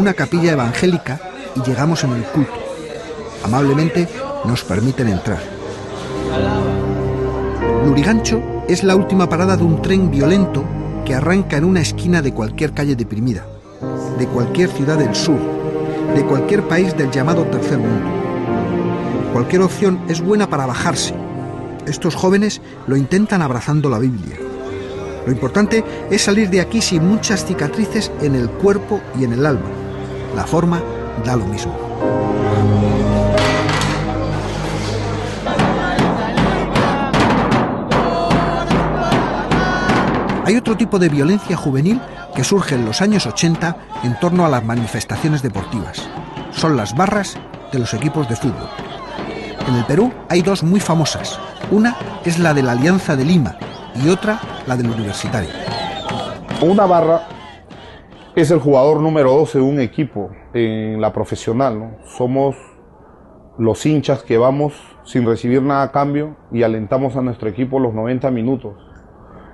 una capilla evangélica y llegamos en el culto. Amablemente nos permiten entrar. Lurigancho es la última parada de un tren violento que arranca en una esquina de cualquier calle deprimida, de cualquier ciudad del sur, de cualquier país del llamado tercer mundo. Cualquier opción es buena para bajarse. Estos jóvenes lo intentan abrazando la Biblia. Lo importante es salir de aquí sin muchas cicatrices en el cuerpo y en el alma. La forma da lo mismo. Hay otro tipo de violencia juvenil que surge en los años 80 en torno a las manifestaciones deportivas. Son las barras de los equipos de fútbol. En el Perú hay dos muy famosas. Una es la de la Alianza de Lima y otra la del Universitario. Una barra es el jugador número 12 de un equipo en la profesional. ¿no? Somos los hinchas que vamos sin recibir nada a cambio y alentamos a nuestro equipo los 90 minutos.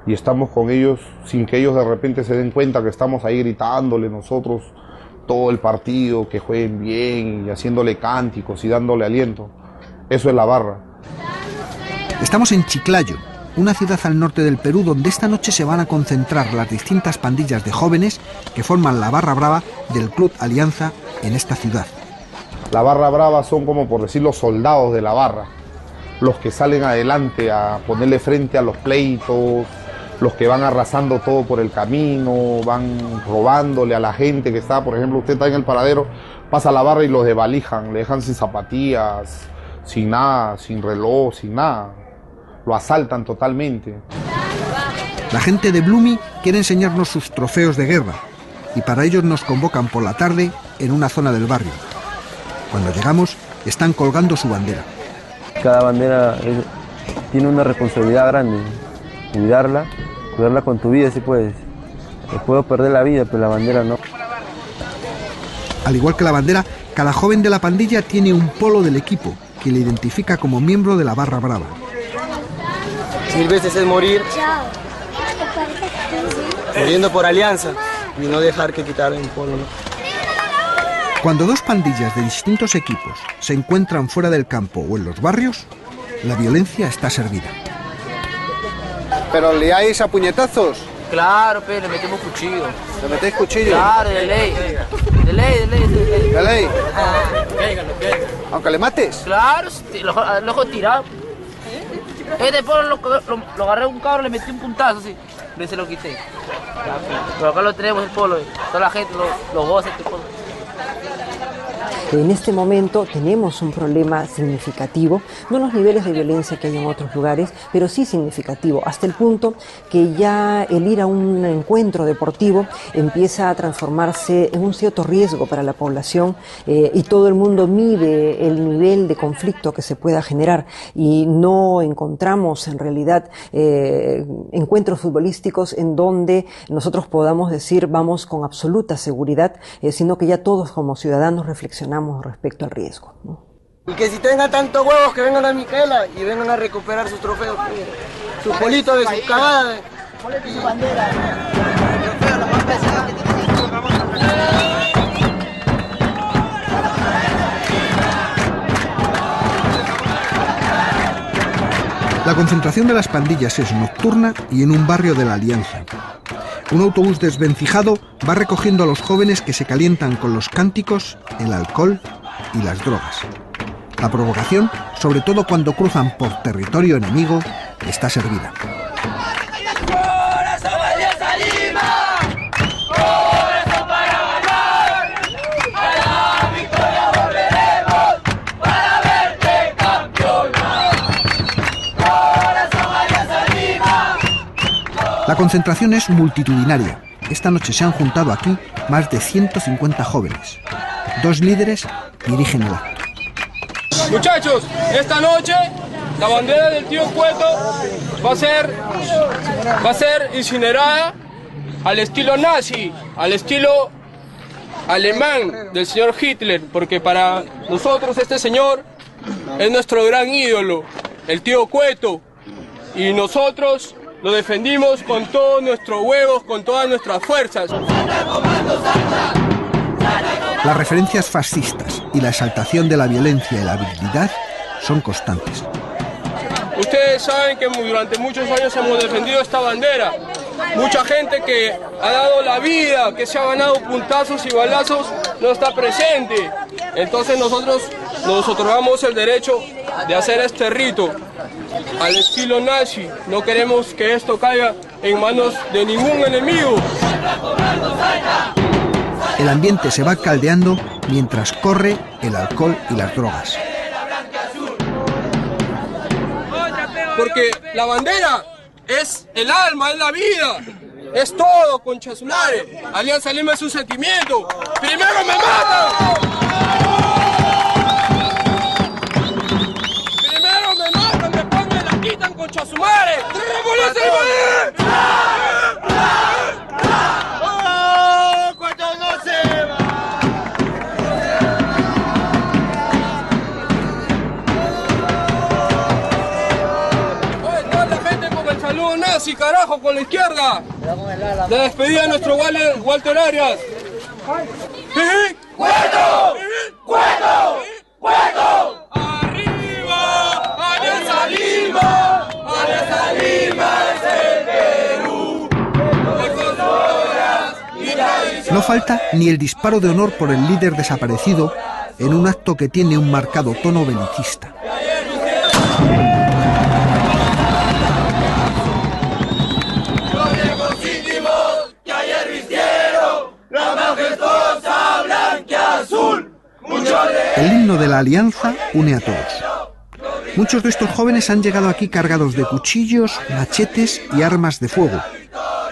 Y estamos con ellos sin que ellos de repente se den cuenta que estamos ahí gritándole nosotros todo el partido, que jueguen bien y haciéndole cánticos y dándole aliento. Eso es la barra. Estamos en Chiclayo, una ciudad al norte del Perú donde esta noche se van a concentrar las distintas pandillas de jóvenes que forman la barra brava del Club Alianza en esta ciudad. La barra brava son como por decir los soldados de la barra, los que salen adelante a ponerle frente a los pleitos, los que van arrasando todo por el camino, van robándole a la gente que está, por ejemplo, usted está en el paradero, pasa la barra y los desvalijan, le dejan sin zapatillas, sin nada, sin reloj, sin nada. Lo asaltan totalmente. La gente de Blumi quiere enseñarnos sus trofeos de guerra y para ellos nos convocan por la tarde en una zona del barrio. Cuando llegamos, están colgando su bandera. Cada bandera es- tiene una responsabilidad grande, cuidarla, cuidarla con tu vida si puedes. Te puedo perder la vida, pero la bandera no. Al igual que la bandera, cada joven de la pandilla tiene un polo del equipo que le identifica como miembro de la barra brava. Mil veces es morir muriendo por alianza y no dejar que quitaran el polo. ¿no? Cuando dos pandillas de distintos equipos se encuentran fuera del campo o en los barrios, la violencia está servida. ¿Pero liáis a puñetazos? Claro, pe, le metemos cuchillo. ¿Le metéis cuchillo? Claro, de ley. De ley, de ley, de ley. ¿De ley? Ah, ¿Aunque le mates? Claro, lo dejo tirado. Este polo lo, lo, lo agarré un cabro, le metí un puntazo así. Y se lo quité. Pero acá lo tenemos el polo. Toda la gente lo, lo este polo. En este momento tenemos un problema significativo, no los niveles de violencia que hay en otros lugares, pero sí significativo, hasta el punto que ya el ir a un encuentro deportivo empieza a transformarse en un cierto riesgo para la población eh, y todo el mundo mide el nivel de conflicto que se pueda generar y no encontramos en realidad eh, encuentros futbolísticos en donde nosotros podamos decir vamos con absoluta seguridad, eh, sino que ya todos como ciudadanos reflexionamos respecto al riesgo. ¿no? Y que si tengan tantos huevos que vengan a Micaela y vengan a recuperar sus trofeos, su polito de su cagada. su bandera. La concentración de las pandillas es nocturna y en un barrio de la Alianza. Un autobús desvencijado va recogiendo a los jóvenes que se calientan con los cánticos, el alcohol y las drogas. La provocación, sobre todo cuando cruzan por territorio enemigo, está servida. La concentración es multitudinaria. Esta noche se han juntado aquí más de 150 jóvenes. Dos líderes dirigen el. Muchachos, esta noche la bandera del tío Cueto va a ser, va a ser incinerada al estilo nazi, al estilo alemán del señor Hitler, porque para nosotros este señor es nuestro gran ídolo, el tío Cueto, y nosotros lo defendimos con todos nuestros huevos, con todas nuestras fuerzas. Las referencias fascistas y la exaltación de la violencia y la habilidad son constantes. Ustedes saben que durante muchos años hemos defendido esta bandera. Mucha gente que ha dado la vida, que se ha ganado puntazos y balazos, no está presente. Entonces nosotros nos otorgamos el derecho de hacer este rito al estilo nazi. No queremos que esto caiga en manos de ningún enemigo. El ambiente se va caldeando mientras corre el alcohol y las drogas. Porque la bandera es el alma, es la vida, es todo, concha su madre. Alianza Lima es un sentimiento. Primero me matan. Nazi, carajo, con la izquierda. La despedida de nuestro Walter, Walter Arias. ¡Cueto! No falta ni el disparo de honor por el líder desaparecido en un acto que tiene un marcado tono belicista. El himno de la alianza une a todos. Muchos de estos jóvenes han llegado aquí cargados de cuchillos, machetes y armas de fuego,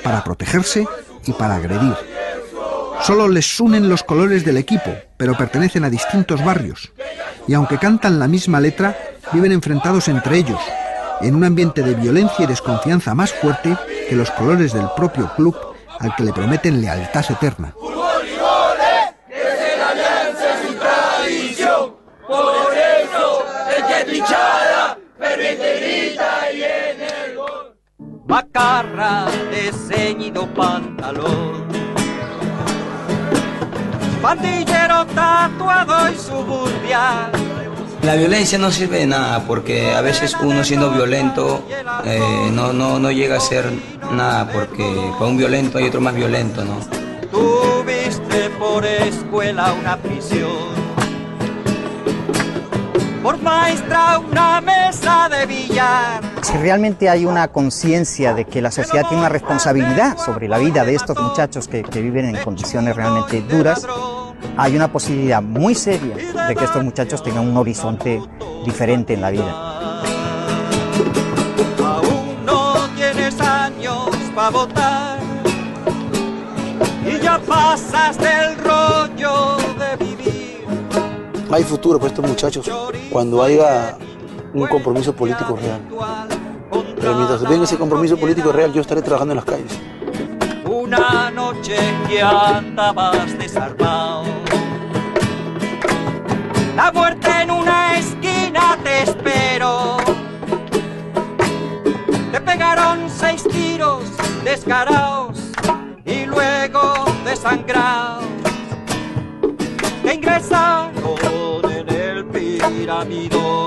para protegerse y para agredir. Solo les unen los colores del equipo, pero pertenecen a distintos barrios. Y aunque cantan la misma letra, viven enfrentados entre ellos, en un ambiente de violencia y desconfianza más fuerte que los colores del propio club al que le prometen lealtad eterna. macarra de ceñido pantalón. Pandillero tatuado y suburbial. La violencia no sirve de nada porque a veces uno siendo violento eh, no, no, no llega a ser nada porque para un violento hay otro más violento, ¿no? Tuviste por escuela una prisión. Por maestra una mesa de billar. Si realmente hay una conciencia de que la sociedad tiene una responsabilidad sobre la vida de estos muchachos que, que viven en condiciones realmente duras, hay una posibilidad muy seria de que estos muchachos tengan un horizonte diferente en la vida. Aún no tienes años para votar. Y ya pasas del rollo de vivir. Hay futuro para estos muchachos cuando haya un compromiso político real. Pero mientras venga ese compromiso político real, yo estaré trabajando en las calles. Una noche que andabas desarmado. La muerte en una esquina te espero. Te pegaron seis tiros descarados y luego desangrados. Te ingresaron en el piramidón.